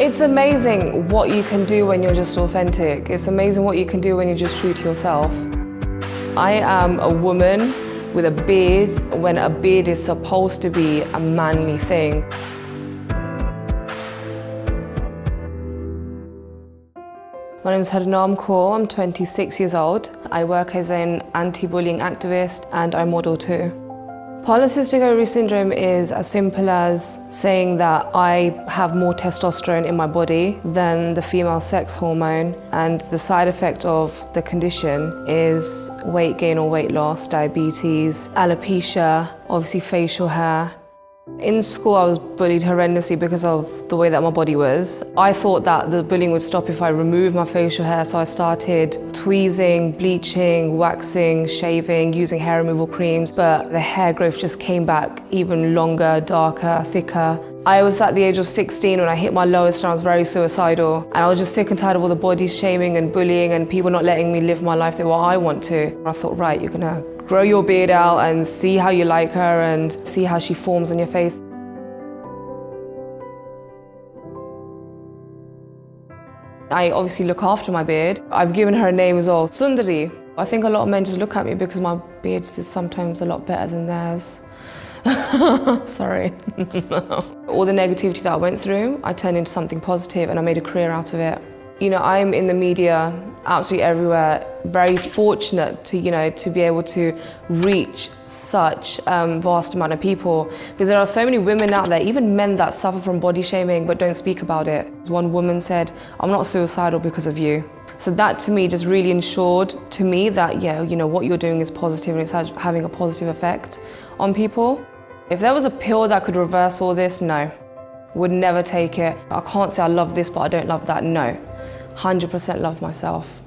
It's amazing what you can do when you're just authentic. It's amazing what you can do when you're just true to yourself. I am a woman with a beard when a beard is supposed to be a manly thing. My name is Harnaam Kaur, I'm 26 years old. I work as an anti-bullying activist and I model too. Polycystic ovary syndrome is as simple as saying that I have more testosterone in my body than the female sex hormone and the side effect of the condition is weight gain or weight loss, diabetes, alopecia, obviously facial hair, in school, I was bullied horrendously because of the way that my body was. I thought that the bullying would stop if I removed my facial hair, so I started tweezing, bleaching, waxing, shaving, using hair removal creams, but the hair growth just came back even longer, darker, thicker. I was at the age of 16 when I hit my lowest and I was very suicidal. And I was just sick and tired of all the body shaming and bullying and people not letting me live my life the way I want to. I thought, right, you're gonna grow your beard out and see how you like her and see how she forms on your face. I obviously look after my beard. I've given her a name as well, Sundari. I think a lot of men just look at me because my beard is sometimes a lot better than theirs. Sorry. All the negativity that I went through, I turned into something positive and I made a career out of it. You know, I'm in the media absolutely everywhere, very fortunate to, you know, to be able to reach such um, vast amount of people because there are so many women out there, even men that suffer from body shaming but don't speak about it. One woman said, I'm not suicidal because of you. So that to me just really ensured to me that, yeah, you know, what you're doing is positive and it's having a positive effect on people. If there was a pill that could reverse all this, no. Would never take it. I can't say I love this but I don't love that, no. 100% love myself.